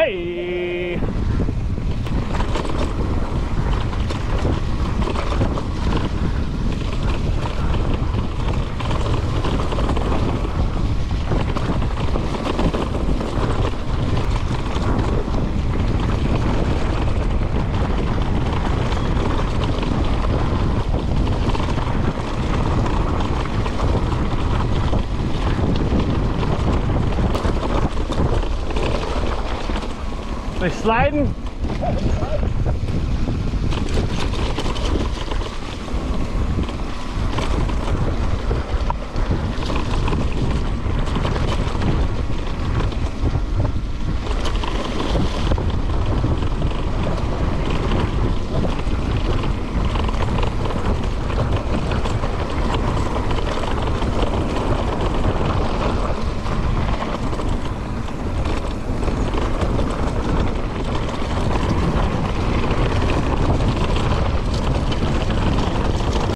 Hey! They sliding?